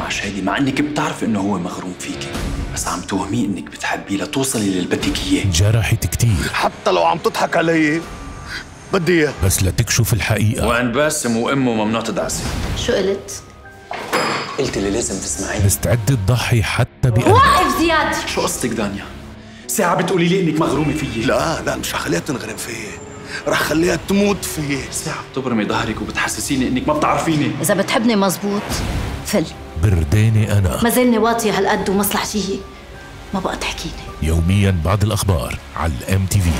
مع شادي مع إنك بتعرفي إنه هو مغروم فيكي بس عم توهميه إنك بتحبيه لتوصلي للي بدك إياه. جرحت كتير. حتى لو عم تضحك علي بدي إياه. بس لتكشف الحقيقة. وعند باسم وامه ممنوع تدعسي. شو قلت؟ قلت اللي لازم تسمعيه مستعدة تضحي حتى بقلبها وقف زياد! شو قصتك دانيا؟ ساعة بتقولي لي إنك مغرومة فيي. لا لا مش رح خليها تنغرم فيي. رح خليها تموت فيي. ساعة بتبرمي ظهرك وبتحسسيني إنك ما بتعرفيني. إذا بتحبني مزبوط. فل برداني أنا. ما زلني واطية هالقد ومصلحجية ما بقى تحكيني. يوميا بعد الأخبار على الام تي في.